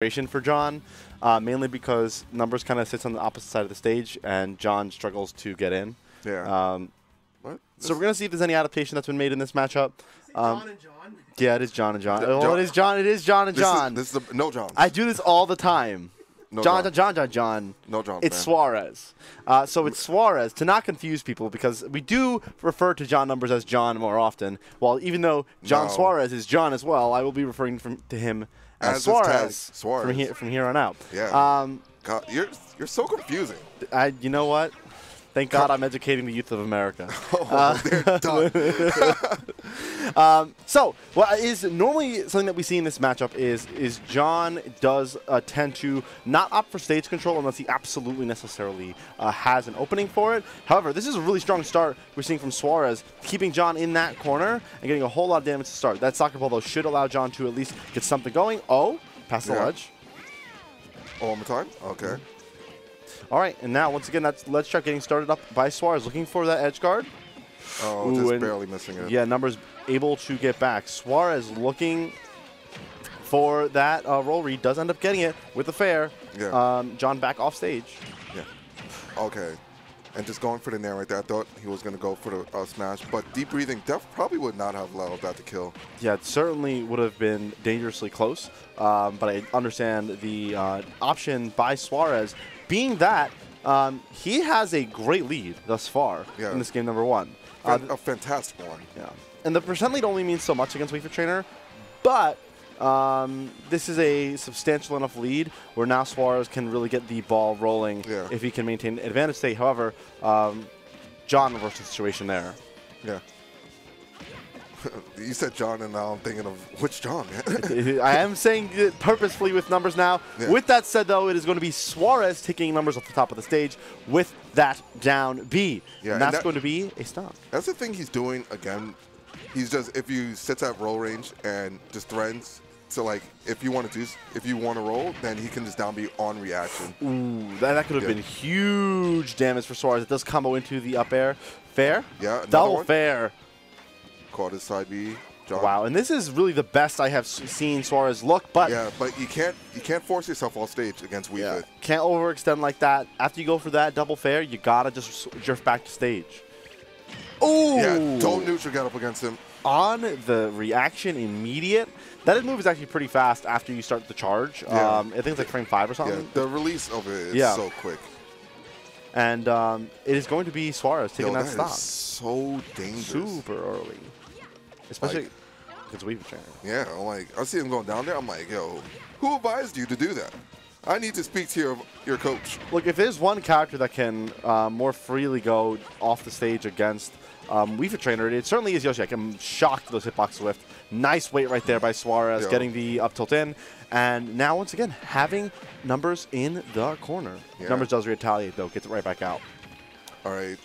situation for John, uh, mainly because numbers kind of sits on the opposite side of the stage, and John struggles to get in. Yeah. Um, what? so we're gonna see if there's any adaptation that's been made in this matchup. Um, John and John. yeah, it is John and John. Th- Oh, John- it is John. It is John and This John. Is, this is a, no John. I do this all the time. no John, John. John, John, John, John. No John. It's man. Suarez. Uh, so it's Suarez to not confuse people because we do refer to John numbers as John more often. While even though John No. Suarez is John as well, I will be referring from, to him as, As Suarez, Suarez. from here from here on out. Yeah. Um, God, you're you're so confusing. I, you know what? Thank God I'm educating the youth of America. Oh, they're done. Um, so, what is normally something that we see in this matchup is is John does uh, tend to not opt for stage control unless he absolutely necessarily uh, has an opening for it. However, this is a really strong start we're seeing from Suarez, keeping John in that corner and getting a whole lot of damage to start. That soccer ball though should allow John to at least get something going. Oh, past the Yeah. ledge. Oh, one more time. Okay. All right, and now once again that's ledge trap getting started up by Suarez, looking for that edge guard. Oh, Ooh, just barely missing it. Yeah, numbers able to get back. Suarez looking for that uh, roll read, does end up getting it with the fair. Yeah. Um, John back off stage. Yeah. Okay. And just going for the nair right there. I thought he was going to go for the uh, smash, but deep breathing def probably would not have allowed that to kill. Yeah, it certainly would have been dangerously close, um, but I understand the uh, option by Suarez being that um, he has a great lead thus far Yeah. in this game number one. Uh, a fantastic one. Yeah. And the percent lead only means so much against Fit Trainer, but um, this is a substantial enough lead where now Suarez can really get the ball rolling Yeah. if he can maintain advantage state. However, um, John reversed the situation there. Yeah. you said John, and now I'm thinking of which John. I am saying it purposefully with numbers now. Yeah. With that said, though, it is going to be Suarez taking numbers off the top of the stage with that down B. Yeah, and and that's that- going to be a stop. That's the thing he's doing again. He's just if you sits at roll range and just threatens. So like if you want to do if you want to roll, then he can just down be on reaction. Ooh, that, that could have Yeah. been huge damage for Suarez. It does combo into the up air. Fair? Yeah, Double one. fair. Caught his side B. John. Wow, and this is really the best I have seen Suarez look, but Yeah, but you can't you can't force yourself off stage against Wii yeah, can't overextend like that. After you go for that double fair, you gotta just drift back to stage. Ooh! Yeah, don't neutral get up against him. on the reaction immediate. That move is actually pretty fast after you start the charge. Yeah. Um, I think it's like frame five or something. Yeah, the release of it is Yeah. so quick. And um, it is going to be Suarez taking Yo, that that stop. is so dangerous. Super early. Especially Like- against Wii Fit Trainer. Yeah, I'm like I see him going down there. I'm like, yo, who advised you to do that? I need to speak to your your coach. Look, if there's one character that can uh, more freely go off the stage against um, Wii Trainer, it certainly is Yoshi. I'm shocked those hitbox Swift. Nice weight right there by Suarez, getting the up tilt in. And now, once again, having numbers in the corner. Yeah. Numbers does retaliate, though, gets it right back out. All right.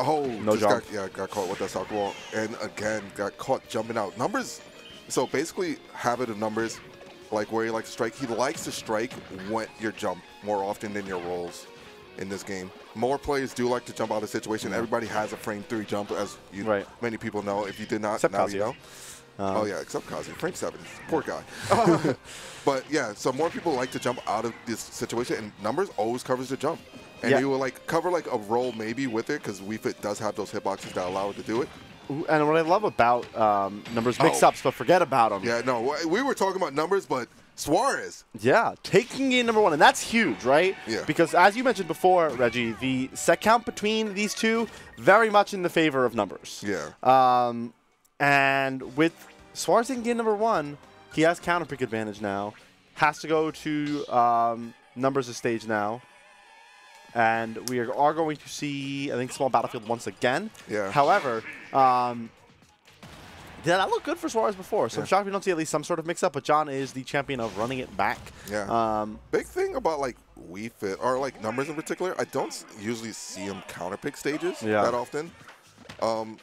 Oh, No jump. Got, yeah, got caught with that soccer ball, and again got caught jumping out. Numbers. So basically, habit of numbers, like where he likes to strike. He likes to strike when your jump more often than your rolls in this game. More players do like to jump out of situation. Everybody has a frame three jump, as you, Right. many people know. If you did not, Except now Kazuya. you know. Um, oh yeah, except Kazi, frame seven, poor guy. but yeah, so more people like to jump out of this situation, and numbers always covers the jump. And Yeah. you will like cover like a roll maybe with it because Wii Fit does have those hitboxes that allow it to do it. And what I love about um, numbers Oh. mix-ups, but forget about them. Yeah, no, we were talking about numbers, but Suarez. Yeah, taking game number one, and that's huge, right? Yeah. Because as you mentioned before, Reggie, the set count between these two very much in the favor of numbers. Yeah. Um, and with Suarez taking game number one, he has counter pick advantage now. Has to go to um, numbers' stage now. And we are, are going to see, I think, small battlefield once again. Yeah. However, um, did that look good for Suarez before? So I'm shocked we don't see at least some sort of mix-up. But John is the champion of running it back. Yeah. Um, Big thing about like Wii Fit or like numbers in particular, I don't usually see him counterpick stages Yeah. that often. Um,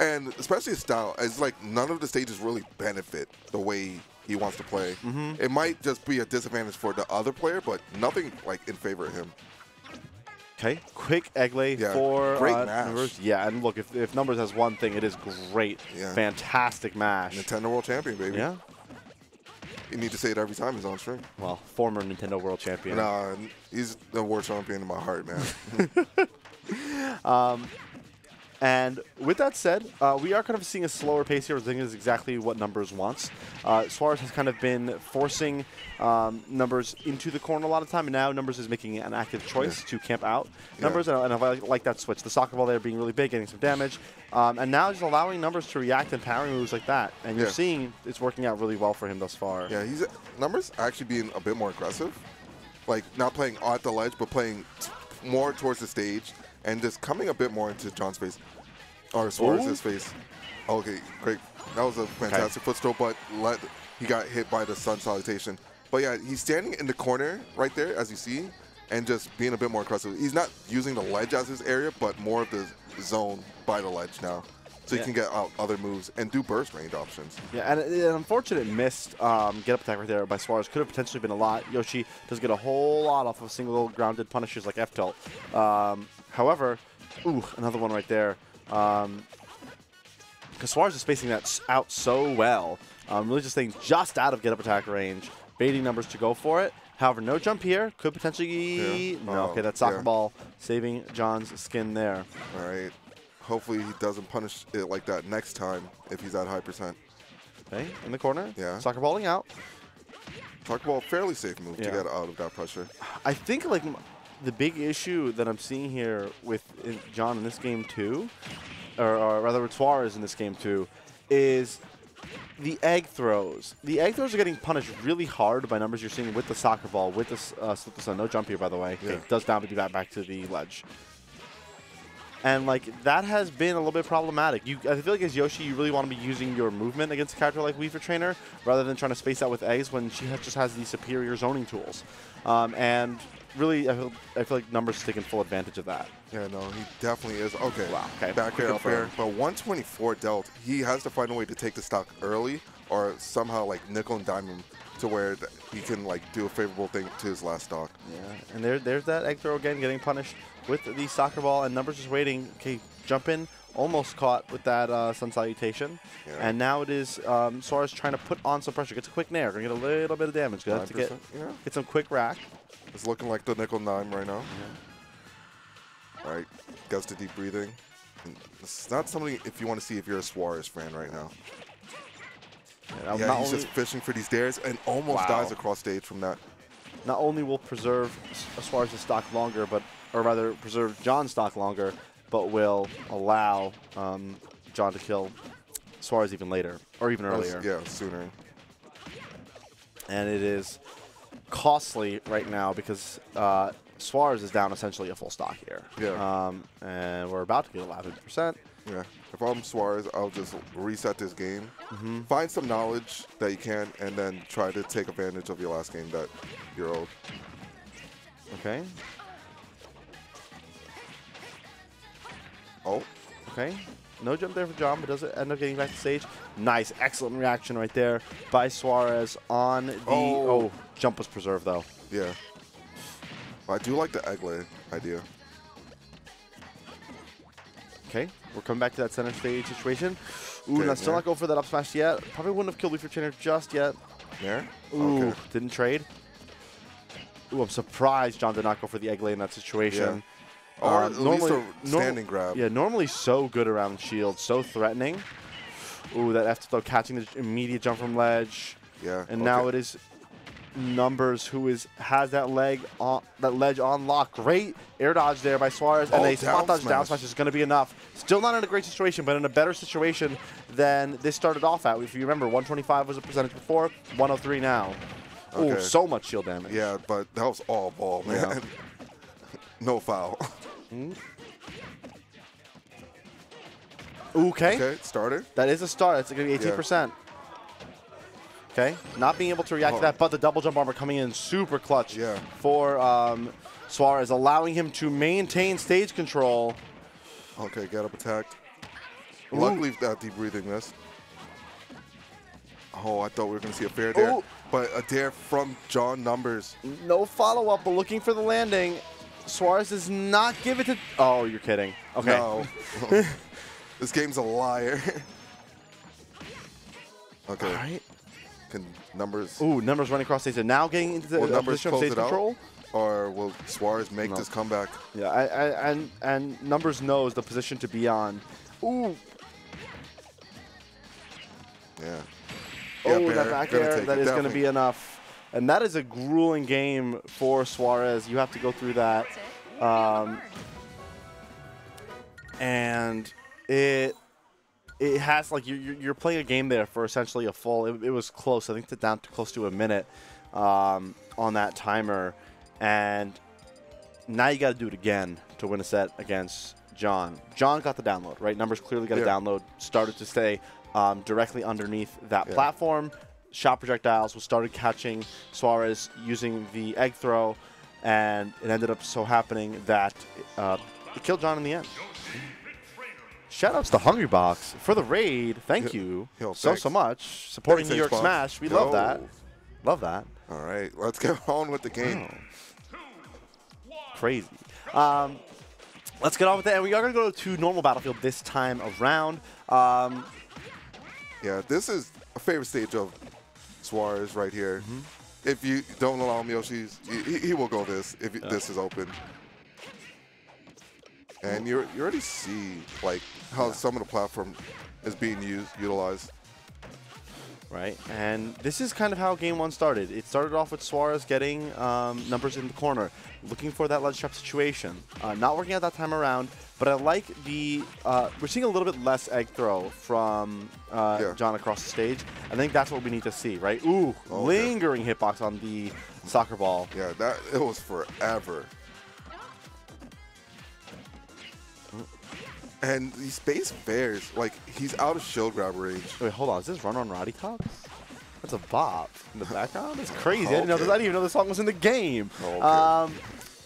and especially his style, it's like none of the stages really benefit the way he wants to play. Mm-hmm. It might just be a disadvantage for the other player, but nothing like in favor of him. Okay, quick egg lay Yeah, for great uh, mash. numbers. Yeah, and look, if, if numbers has one thing, it is great, Yeah. fantastic mash. Nintendo World Champion, baby. Yeah. You need to say it every time he's on stream. Well, former Nintendo World Champion. Nah, he's the world champion in my heart, man. And with that said, uh, we are kind of seeing a slower pace here. I think is exactly what Numbers wants. Uh, Suarez has kind of been forcing um, Numbers into the corner a lot of time, and now Numbers is making an active choice to camp out Yeah. Numbers, and, I- and I like, like that switch. The soccer ball there being really big, getting some damage, um, and now just allowing Numbers to react and parry moves like that. And you're Yeah. seeing it's working out really well for him thus far. yeah, he's numbers actually being a bit more aggressive, like not playing at the ledge, but playing t- more towards the stage and just coming a bit more into John's face or Suarez's face. Okay, great. That was a fantastic footstool, but let he got hit by the sun salutation. But yeah, he's standing in the corner right there, as you see, and just being a bit more aggressive. He's not using the ledge as his area, but more of the zone by the ledge now. So Yeah. he can get out other moves and do burst range options. Yeah, and an unfortunate missed um, get up attack right there by Suarez could have potentially been a lot. Yoshi does get a whole lot off of single grounded punishes like F tilt. Um, however, ooh, another one right there. Um, Suarez is spacing that out so well. Um, really just staying just out of get up attack range, baiting numbers to go for it. However, no jump here. Could potentially. Yeah. No, Oh, okay, that soccer yeah. ball saving John's skin there. All right. Hopefully he doesn't punish it like that next time if he's at high percent. Okay, in the corner. Yeah. Soccer balling out. Talk about fairly safe move Yeah. to get out of that pressure. I think like the big issue that I'm seeing here with in John in this game too, or, or rather with Suarez in this game too, is the egg throws. The egg throws are getting punished really hard by numbers you're seeing with the soccer ball, with the uh, slip the sun. No jump here, by the way. Yeah. It does down, but you got back to the ledge. And like that has been a little bit problematic. You, I feel like as Yoshi, you really want to be using your movement against a character like Wii Fit Trainer rather than trying to space out with eggs when she has, just has these superior zoning tools. Um, and really, I feel, I feel like numbers is taking full advantage of that. Yeah, no, he definitely is. Okay. Wow, okay. Back Quick air up air. But 124 dealt. He has to find a way to take the stock early or somehow like nickel and dime him to where he can like do a favorable thing to his last stock. Yeah, and there, there's that egg throw again, getting punished with the soccer ball, and numbers just waiting. Okay, jump in, almost caught with that uh, sun salutation, Yeah. and now it is um, Suarez trying to put on some pressure. Gets a quick nair, gonna get a little bit of damage. Gonna have to get yeah. get some quick rack. It's looking like the nickel nine right now. All right. Gets to deep breathing. It's not something if you want to see if you're a Suarez fan right now. Yeah, Yeah, not he's only, just fishing for these dairs and almost Wow. dies across stage from that. not only will preserve S- Suarez's stock longer, but or rather preserve John's stock longer, but will allow um, John to kill Suarez even later or even earlier. Yeah, sooner. and it is costly right now because uh, Suarez is down essentially a full stock here. Yeah. Um, and we're about to get 11%. Yeah. If I'm Suarez, I'll just reset this game, Mm-hmm. find some knowledge that you can, and then try to take advantage of your last game that you're old. Okay. Oh, Okay. No jump there for John, but does it end up getting back to stage? Nice, excellent reaction right there by Suarez on the. Oh. Oh, jump was preserved though. yeah. I do like the egg lay idea. Okay, we're coming back to that center stage situation. Ooh, Okay, not still not go for that up smash yet. Probably wouldn't have killed Leaf Trainer just yet. There? Ooh, Okay. didn't trade. Ooh, I'm surprised John did not go for the egg lay in that situation. Yeah. Or Uh, at least normally- a norm- standing grab. Yeah, normally so good around shield, so threatening. Ooh, that F though catching the immediate jump from ledge, Yeah. and now it is numbers who is has that leg on that ledge on lock. Great air dodge there by Suarez, and Oh, a spot down dodge down smash. smash is going to be enough. Still not in a great situation, but in a better situation than this started off at. If you remember, 125 was a percentage before, 103 now. Okay. so much shield damage. Yeah, but that was all ball, man. Yeah. no foul. Hmm. Okay. okay, starter. That is a start. It's going to be 18%. Okay. Not being able to react Oh. to that, but the double jump armor coming in super clutch Yeah. for um, Suarez, allowing him to maintain stage control. Okay, get up attacked. Ooh. Luckily, that deep breathing missed. Oh, I thought we were going to see a fair dair. Ooh. But a dair from John Numbers. No follow up, but looking for the landing. Suarez does not give it to. Oh, you're kidding. Okay. No. this game's a liar. okay. All right. Can numbers Ooh, numbers running across stage. And now getting into the will uh, numbers position of close stage it out, or will Suarez make No. this comeback? Yeah, I, I, and and numbers knows the position to be on. Ooh, Yeah. oh, Yeah, that back gonna air, take that it, is going to be enough. And that is a grueling game for Suarez. You have to go through that. Um, and it it has like you're, you're playing a game there for essentially a full. It, it was close. I think to down to close to a minute um, on that timer, and now you got to do it again to win a set against John. John got the download right. Numbers clearly got a download. Started to stay um, directly underneath that Yeah. platform. Shot projectiles was started catching Suarez using the egg throw, and it ended up so happening that uh, it killed John in the end. Shoutouts to Hungrybox for the raid. Thank Yo- you yo, so thanks. so much supporting Thanks, New York. Smash. We love that. Love that. All right, let's get on with the game. Crazy. Um, let's get on with it. And we are going to go to normal battlefield this time around. Um, Yeah, this is a favorite stage of Suarez right here. Mm-hmm. If you don't allow him Yoshi's, he, he will go this if this is open. And you you already see like how some of the platform is being used utilized. right? And this is kind of how game one started. It started off with Suarez getting um, numbers in the corner, looking for that ledge trap situation. Uh, not working out that time around, but I like the. Uh, we're seeing a little bit less egg throw from uh, Yeah. John across the stage. I think that's what we need to see, right? Ooh, Oh, lingering hitbox on the soccer ball. Yeah, that it was forever. And these space bears, like he's out of shield grab range. Wait, hold on. Is this Run on Roddy Cox? That's a bop in the background. That's crazy. I didn't know this. I didn't even know this song was in the game. Okay. Um,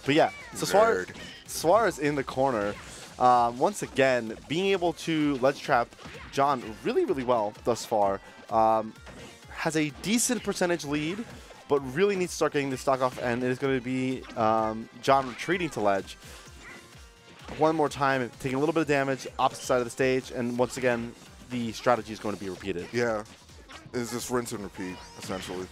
but yeah, so Suarez, Suarez in the corner. Um, once again, being able to ledge trap John really, really well thus far. Um, has a decent percentage lead, but really needs to start getting the stock off, and it is going to be um, John retreating to ledge. One more time, taking a little bit of damage, opposite side of the stage, and once again, the strategy is going to be repeated. Yeah, it's just rinse and repeat essentially.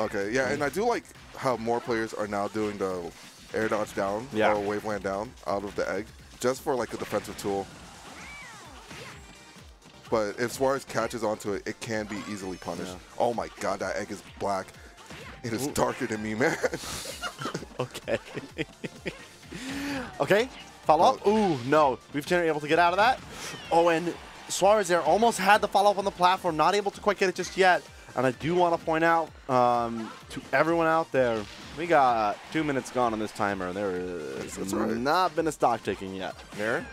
Okay, yeah, and I do like how more players are now doing the air dodge down Yeah. or waveland down out of the egg, just for like a defensive tool. But if Suarez catches onto it, it can be easily punished. Yeah. Oh my god, that egg is black. It is Ooh. darker than me, man. Okay. okay. Follow up. Ooh, no. We've been able to get out of that. Oh, and Suarez there almost had the follow up on the platform. Not able to quite get it just yet. And I do want to point out um, to everyone out there, we got two minutes gone on this timer, and there is That's right. not been a stock taking yet. Here.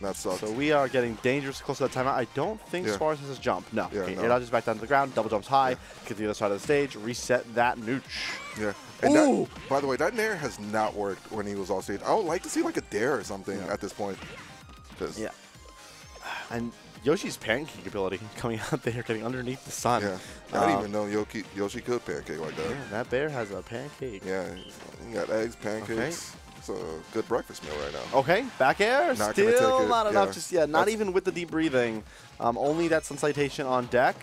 that sucks. So we are getting dangerous close to that timeout. I don't think Yeah. Suarez has his jump. No. Yeah, okay, no. Air dodges back down to the ground, double jumps high, get to the other side of the stage, reset that nooch. yeah. And Ooh. that, by the way, that nair has not worked when he was off stage. I would like to see like a dair or something Yeah. at this point. Yeah. And Yoshi's pancake ability coming out there, getting underneath the sun. Yeah. I didn't Um, even know Yoshi, Yoshi could pancake like that. Yeah, that bear has a pancake. Yeah, you got eggs, pancakes. It's a good breakfast meal right now. Okay, back air, Not still take it, not enough yeah. just yeah, Not That's- even with the deep breathing. Um, only that sun salutation on deck.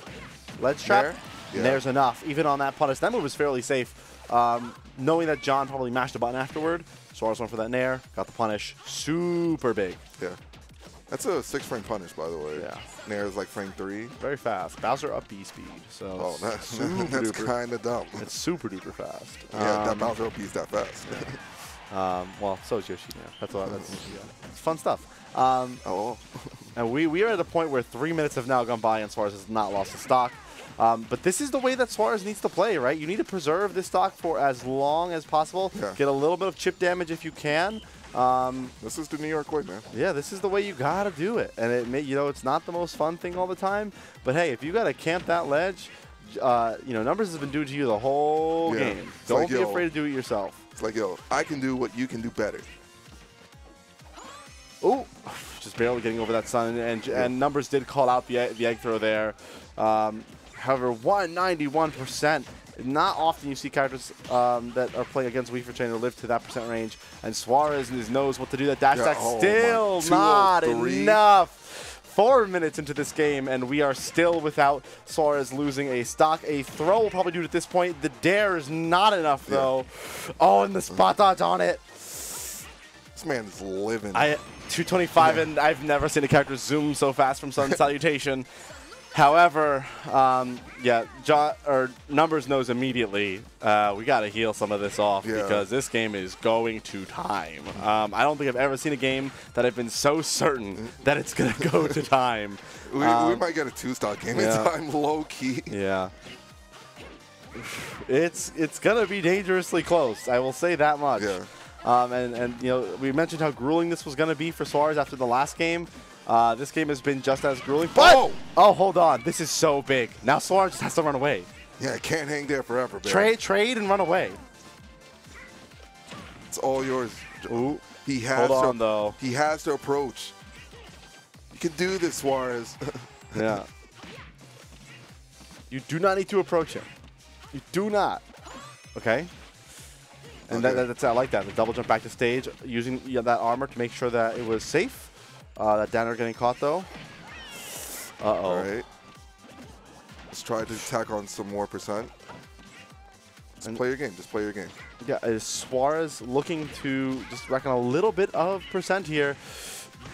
Ledge trap. Nair? Yeah. There's enough. Even on that punish, that move was fairly safe. Um, knowing that John probably mashed the button afterward, Suarez went for that nair, got the punish. Super big, Yeah. That's a six frame punish, by the way. Yeah. Nair is like frame three. very fast. Bowser up B speed, so Oh, that's, that's kind of dumb. It's super duper fast. yeah, that Um, Bowser piece that fast. Um, well, so is Yoshi now. That's a lot. That's yeah. It's fun stuff. Um, oh, and we, we are at a point where three minutes have now gone by and Suarez has not lost a stock. Um, but this is the way that Suarez needs to play, right? You need to preserve this stock for as long as possible. Yeah. Get a little bit of chip damage if you can. Um, this is the New York way, man. yeah, this is the way you gotta do it. And it may, you know, it's not the most fun thing all the time. But hey, if you gotta camp that ledge, uh, you know, numbers has been doing to you the whole Yeah. game. It's Don't like, be yo, afraid to do it yourself. It's like, yo, I can do what you can do better. Oh, just barely getting over that sun, and and numbers did call out the the egg throw there. Um, however, 191%. Not often you see characters um, that are playing against for Trainer live to that percent range, and Suarez knows what to do. That dash Yeah, attack oh still not enough. four minutes into this game, and we are still without Suarez losing a stock. A throw will probably do it at this point. The dair is not enough, though. Oh, and the spot dodge on it. This man's living. I 225, and I've never seen a character zoom so fast from Sun Salutation. However, um, yeah, jo or numbers knows immediately. Uh, we got to heal some of this off Yeah. because this game is going to time. Um, I don't think I've ever seen a game that I've been so certain that it's gonna go to time. we, we Um, might get a two-stock game yeah. in time, low key. Yeah. It's it's gonna be dangerously close. I will say that much. Yeah. Um, and and you know we mentioned how grueling this was gonna be for Suarez after the last game. Uh, this game has been just as grueling. But Oh! oh, hold on, this is so big. Now Suarez just has to run away. Yeah, can't hang there forever, man. Trade, trade, and run away. It's all yours. Ooh. He has Hold to, on, though. He has to approach. You can do this, Suarez. Yeah. you do not need to approach him. You do not. Okay. And that, Okay. that's I like that. The double jump back to stage using yeah, that armor to make sure that it was safe. Uh, that Danner getting caught though. Uh oh. all right. Let's try to tack on some more percent. Just And- play your game. Just play your game. Yeah, is Suarez looking to just reckon a little bit of percent here?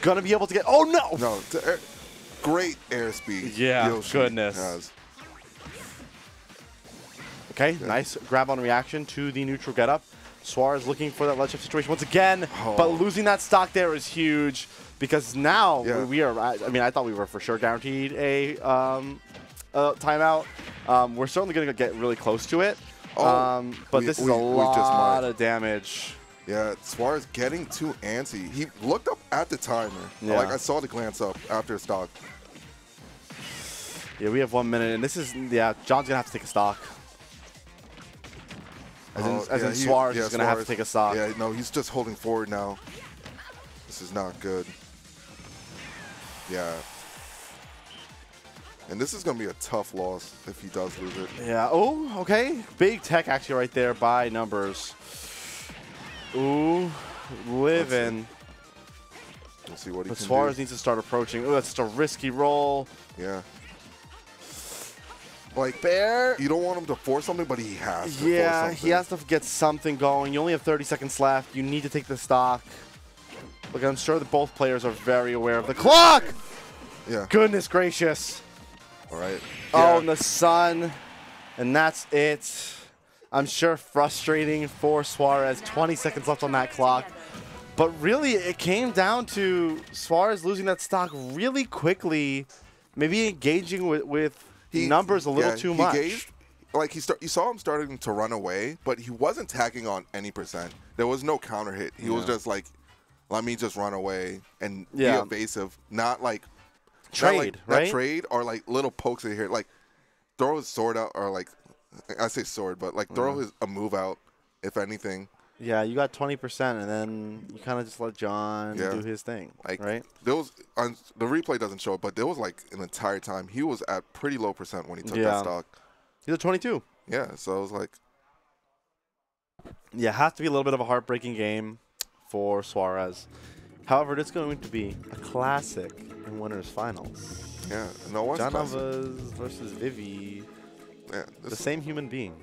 Gonna be able to get. Oh no! No, to air, great airspeed. Yeah, Yoshi goodness. has. Okay, nice grab on reaction to the neutral getup. Suarez looking for that ledge shift situation once again, Oh. but losing that stock there is huge because now Yeah. we are. I mean, I thought we were for sure guaranteed a um, uh, timeout. Um, we're certainly going to get really close to it, Oh, um, but we- this is we- a lot of damage. Yeah, Suarez getting too antsy. He looked up at the timer. Yeah. Like I saw the glance up after stock. Yeah, we have one minute, and this is yeah. John's gonna have to take a stock. As in, Oh, as yeah, in he- Suarez yeah, is gonna have to take a stock. Yeah, no, he's just holding forward now. This is not good. Yeah. And this is going to be a tough loss if he does lose it. Yeah. Oh, okay. Big tech actually right there by numbers. Ooh, living. We'll see what he But can Suarez do. needs to start approaching. Oh, that's just a risky roll. Yeah. Like, Bear. you don't want him to force something, but he has to Yeah, force he has to get something going. You only have 30 seconds left. You need to take the stock. Look, I'm sure that both players are very aware of the clock. Yeah. Goodness gracious. All right. Oh, and the sun. And that's it. I'm sure frustrating for Suarez. 20 seconds left on that clock. But really, it came down to Suarez losing that stock really quickly, maybe engaging with, with He- numbers a little yeah, too he much. gauged- like he start, you saw him starting to run away, but he wasn't tacking on any percent. There was no counter hit. He was just like, "Let me just run away and Yeah. be evasive." Not like not Trade, like, right? Not trade or like little pokes in here, like throw his sword out or like I say sword, but like throw his a move out if anything. Yeah, you got 20%, and then you kind of just let John Yeah. do his thing, Like right? there was on the replay doesn't show it, but there was like an entire time he was at pretty low percent when he took Yeah. that stock. He's at 22. Yeah, so it was like Yeah, has to be a little bit of a heartbreaking game for Suarez. However, it's going to be a classic in winners finals. yeah, no one's John. Alves versus Vivi, Yeah, the same human being.